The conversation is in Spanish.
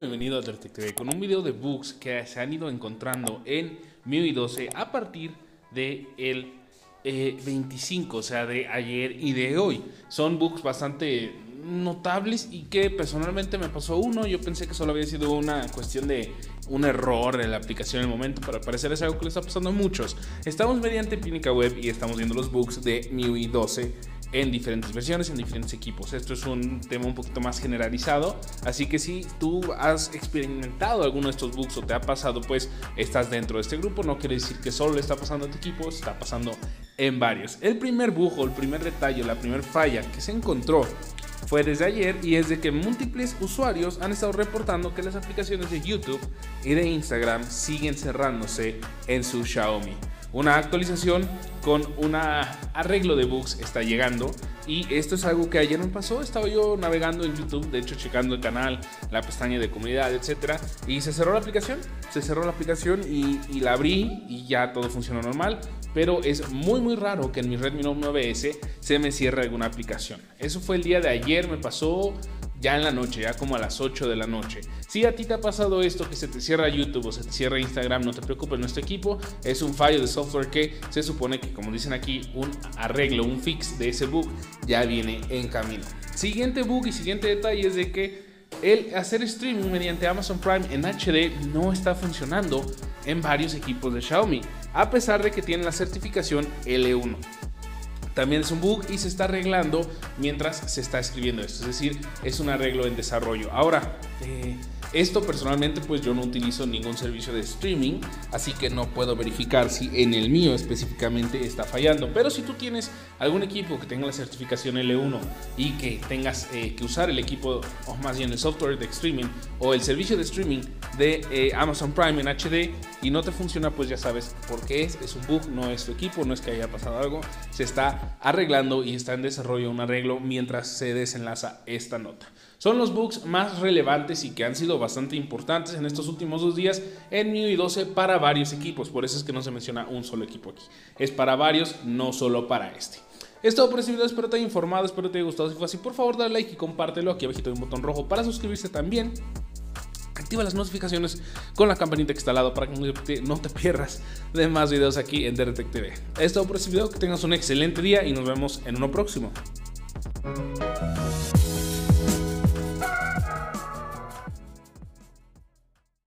Bienvenido a TV con un video de bugs que se han ido encontrando en MIUI 12 a partir de el 25, eh, o sea, de ayer y de hoy. Son bugs bastante notables y que personalmente me pasó uno. Yo pensé que solo había sido una cuestión de un error en la aplicación en el momento, pero al parecer es algo que le está pasando a muchos. Estamos mediante Pinica Web y estamos viendo los bugs de MIUI 12 en diferentes versiones, en diferentes equipos. Esto es un tema un poquito más generalizado, así que si tú has experimentado alguno de estos bugs o te ha pasado, pues estás dentro de este grupo. No quiere decir que solo le está pasando a tu equipo, está pasando en varios. El primer bug el primer detalle, la primera falla que se encontró fue desde ayer y es de que múltiples usuarios han estado reportando que las aplicaciones de YouTube y de Instagram siguen cerrándose en su Xiaomi. Una actualización con un arreglo de bugs está llegando y esto es algo que ayer me pasó. Estaba yo navegando en YouTube, de hecho checando el canal, la pestaña de comunidad, etc. Y se cerró la aplicación, se cerró la aplicación y, y la abrí y ya todo funcionó normal. Pero es muy muy raro que en mi Redmi Note 9S se me cierre alguna aplicación. Eso fue el día de ayer, me pasó ya en la noche, ya como a las 8 de la noche. Si a ti te ha pasado esto, que se te cierra YouTube o se te cierra Instagram, no te preocupes, nuestro equipo es un fallo de software que se supone que, como dicen aquí, un arreglo, un fix de ese bug ya viene en camino. Siguiente bug y siguiente detalle es de que el hacer streaming mediante Amazon Prime en HD no está funcionando en varios equipos de Xiaomi, a pesar de que tienen la certificación L1 también es un bug y se está arreglando mientras se está escribiendo esto. Es decir, es un arreglo en desarrollo. Ahora, eh, esto personalmente pues yo no utilizo ningún servicio de streaming, así que no puedo verificar si en el mío específicamente está fallando. Pero si tú tienes algún equipo que tenga la certificación L1 y que tengas eh, que usar el equipo, o más bien el software de streaming o el servicio de streaming de eh, Amazon Prime en HD y no te funciona, pues ya sabes por qué es. Es un bug, no es tu equipo, no es que haya pasado algo. Se está arreglando y está en desarrollo un arreglo mientras se desenlaza esta nota. Son los bugs más relevantes y que han sido bastante importantes en estos últimos dos días en MIUI 12 para varios equipos. Por eso es que no se menciona un solo equipo aquí. Es para varios, no solo para este. Es todo por este video, espero te haya informado, espero te haya gustado. Si fue así, por favor dale like y compártelo. Aquí abajo hay un botón rojo para suscribirse también. Activa las notificaciones con la campanita que está al lado para que no te pierdas de más videos aquí en DRTech TV. Es todo por este video, que tengas un excelente día y nos vemos en uno próximo.